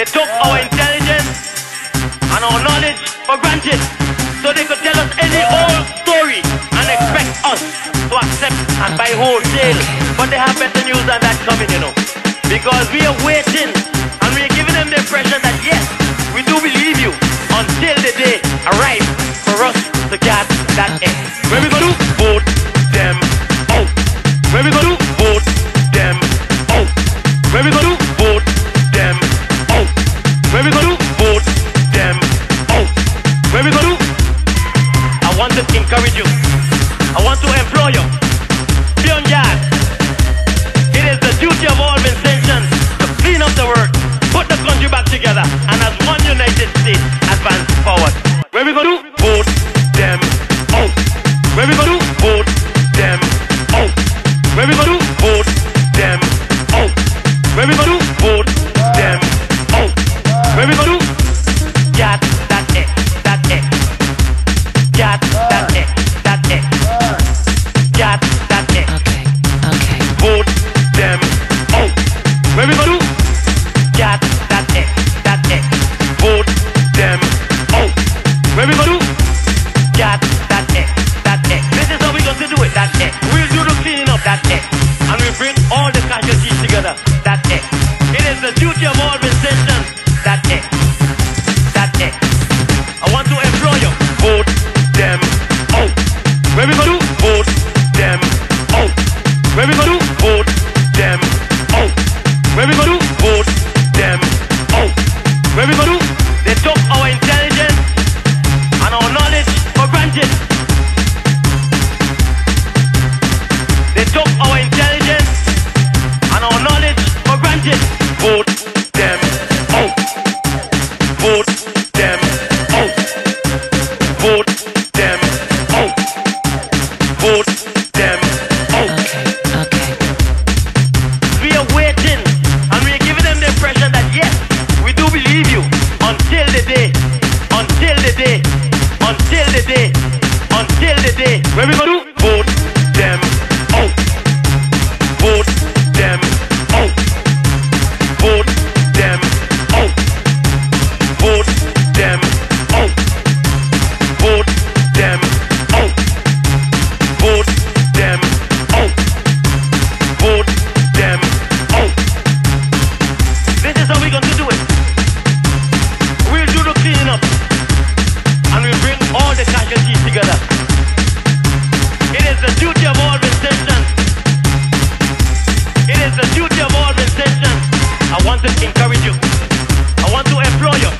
They took our intelligence and our knowledge for granted. So they could tell us any old story and expect us to accept and buy wholesale. But they have better news than that coming, you know. Because we are waiting and we are giving them the impression that yes, we do believe you until the day arrives for us to get that end. When we gonna want to encourage you. I want to employ you. all the together. That's it. It is the duty of the duty of all. It is the duty of all. I want to encourage you. I want to employ you.